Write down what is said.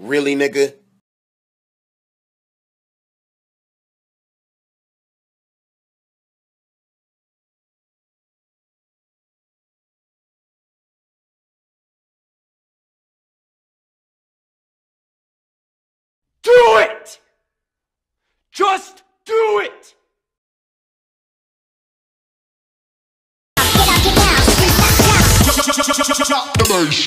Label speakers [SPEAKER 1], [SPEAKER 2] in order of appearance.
[SPEAKER 1] Really, nigga?
[SPEAKER 2] Do it! Just do it!
[SPEAKER 3] the bass.